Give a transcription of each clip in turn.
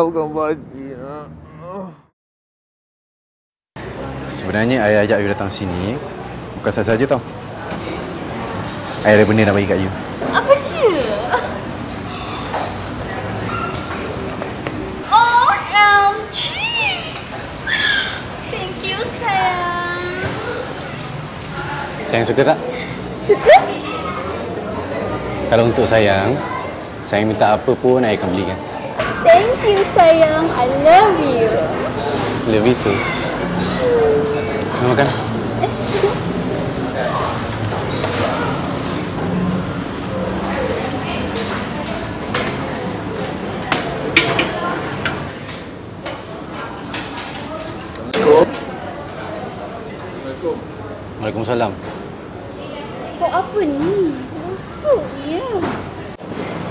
maafkan pakcik. Sebenarnya ayah ajak you datang sini bukan saja-saja tau. Ayah ada benda nak bagi kat you. Apa dia? OMG! Thank you, sayang. Sayang suka tak? Suka? Kalau untuk sayang, sayang minta apa pun ayah akan belikan. Thank you, sayang. I love you. Love you too. Nak makan? Waalaikumsalam. Kok apa ni? Busuknya.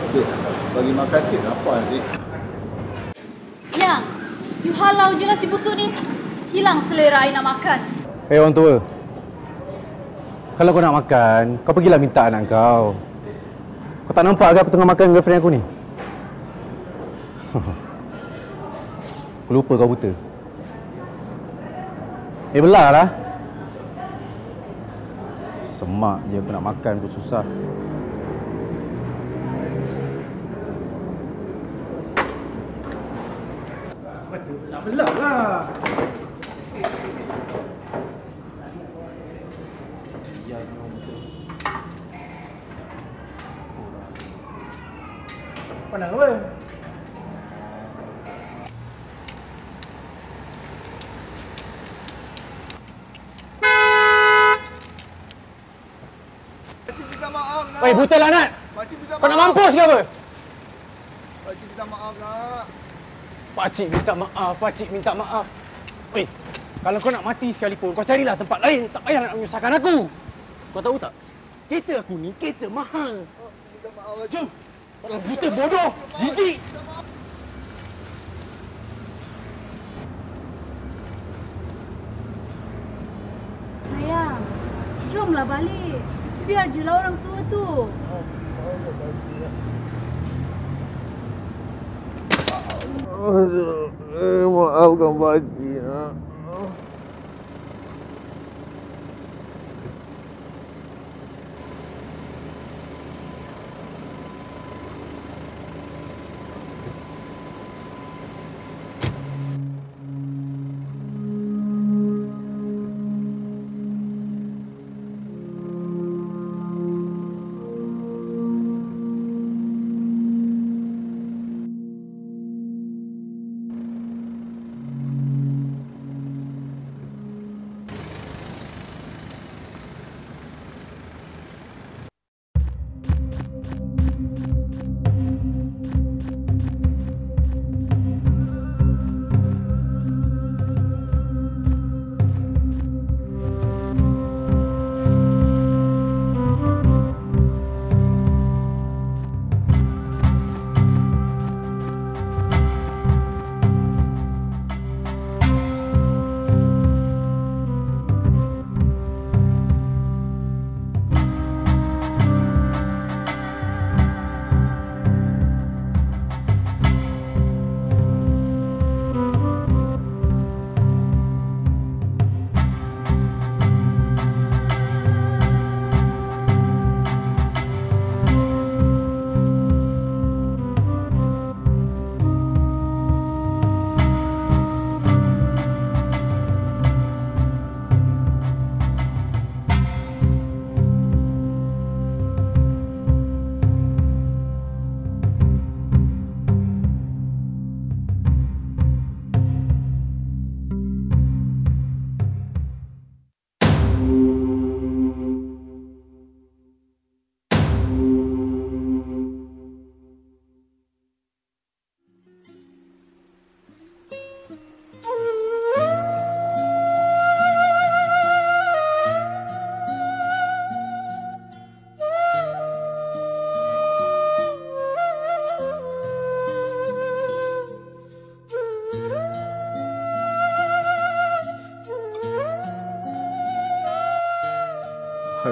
Dek, bagi makan sikit apa adik? You halau je lah si busuk ni. Hilang selera I nak makan. Eh hey, orang tua. Kalau kau nak makan, kau pergilah minta anak kau. Kau tak nampak ke aku tengah makan girlfriend aku ni? aku lupa kau buta. Eh belah lah. Semak je aku nak makan pun susah. Pandang apa? Pakcik minta maaf nak. Weh, buta lah Nat! Pakcik minta maaf. Kau nak mampus ke apa? Pakcik minta maaf nak. Pakcik minta maaf, pakcik minta maaf. Weh, kalau kau nak mati sekalipun, kau carilah tempat lain. Tak payah nak menyusahkan aku. Kau tahu tak? Kereta aku ni, kereta mahal. Minta maaf pakcik. Jom! Kalau buta bodoh, jijik! Sayang, jomlah balik. Biar je lah orang tua tu. Eh, maafkan pakcik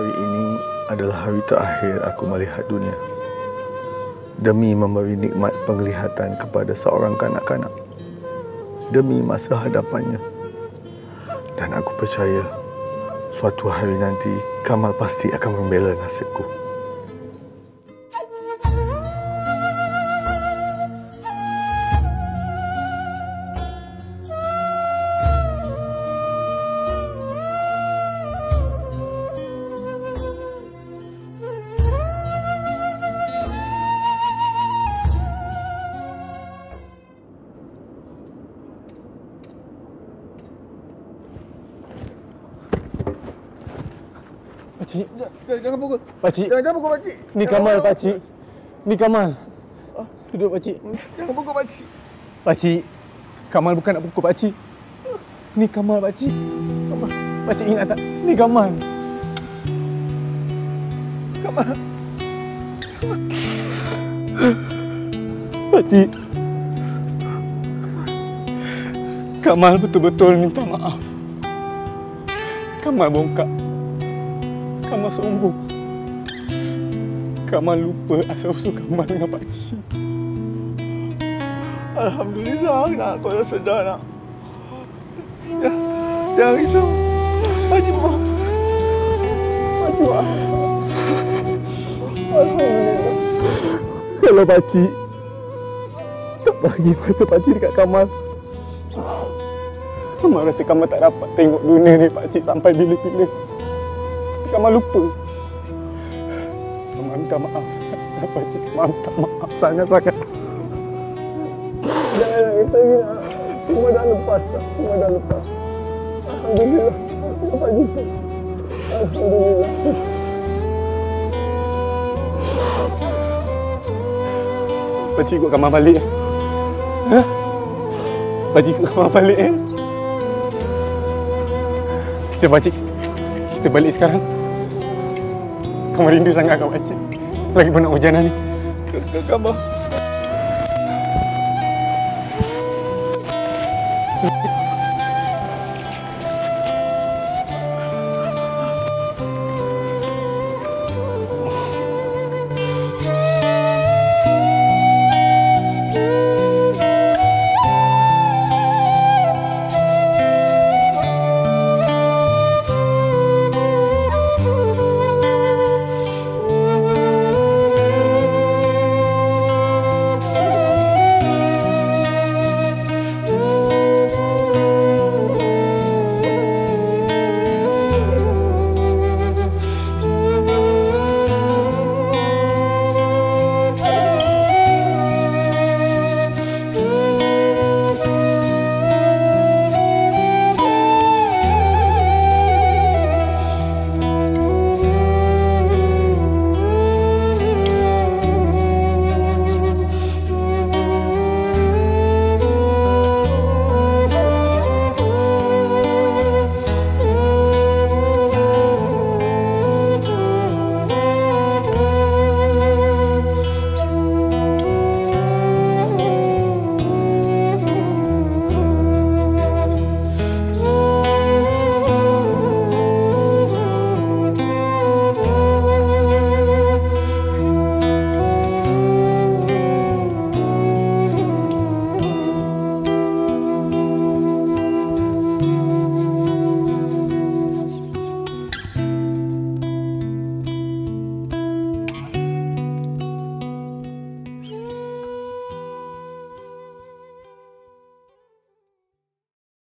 Hari ini adalah hari terakhir aku melihat dunia. demi memberi nikmat penglihatan kepada seorang kanak-kanak demi masa hadapannya. Dan aku percaya suatu hari nanti Kamal pasti akan membela nasibku. Pakcik, Jangan, jangan pukul. pakcik. Jangan, jangan pukul pakcik. Ni Jangan Kamal, pukul. pakcik. Ni Kamal. Duduk, pakcik. Jangan pukul pakcik. Pakcik, Kamal bukan nak pukul pakcik. Ni Kamal, pakcik. Kamal. Pakcik ingat tak? Ni Kamal. Kamal. Pakcik. Kamal betul-betul minta maaf. Kamal bongkak. Kamal sombong. Kamal lupa asal-usul Kamal dengan pakcik. Alhamdulillah nak kau dah sedar nak. Ya, jangan risau. Maaf. Pakcik maaf. Alhamdulillah. Kalau pakcik tak bagi mata pakcik dekat Kamal. Kamal rasa Kamal tak dapat tengok dunia ni pakcik sampai bila-bila. Kamal lupa. Kamal minta maaf. Pakcik Kamal minta maaf sangat-sangat. Jangan nangis lagi nak. Semua dah lepas? Semua dah lepas. Alhamdulillah. Dapat jumpa. Alhamdulillah. Pakcik ikut Kamal balik. Ha? Pakcik ikut Kamal balik eh. Kita pakcik. Kita balik sekarang. Kamal rindu sangat kat pakcik. Lagi pun nak hujan ni. Kamal.